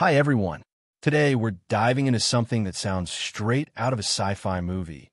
Hi everyone. Today we're diving into something that sounds straight out of a sci-fi movie,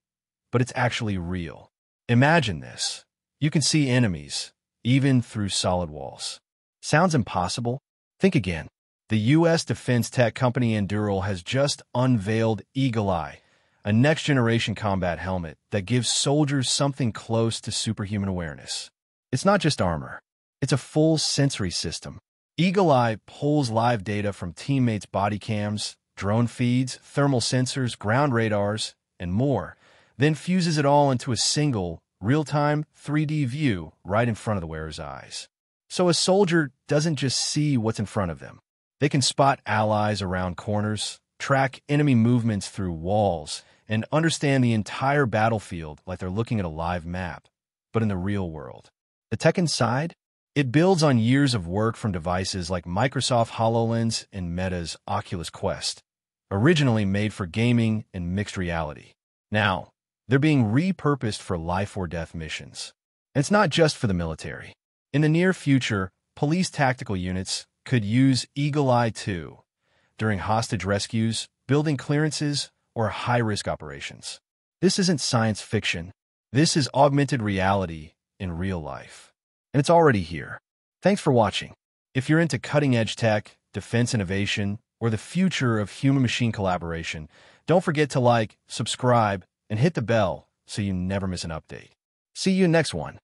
but it's actually real. Imagine this. You can see enemies, even through solid walls. Sounds impossible? Think again. The U.S. defense tech company Anduril has just unveiled Eagle Eye, a next-generation combat helmet that gives soldiers something close to superhuman awareness. It's not just armor. It's a full sensory system. Eagle Eye pulls live data from teammates' body cams, drone feeds, thermal sensors, ground radars, and more, then fuses it all into a single, real-time 3D view right in front of the wearer's eyes. So a soldier doesn't just see what's in front of them. They can spot allies around corners, track enemy movements through walls, and understand the entire battlefield like they're looking at a live map, but in the real world. The tech inside? It builds on years of work from devices like Microsoft HoloLens and Meta's Oculus Quest, originally made for gaming and mixed reality. Now, they're being repurposed for life or death missions. And it's not just for the military. In the near future, police tactical units could use Eagle Eye 2 during hostage rescues, building clearances, or high-risk operations. This isn't science fiction. This is augmented reality in real life and it's already here. Thanks for watching. If you're into cutting-edge tech, defense innovation, or the future of human-machine collaboration, don't forget to like, subscribe, and hit the bell so you never miss an update. See you next one.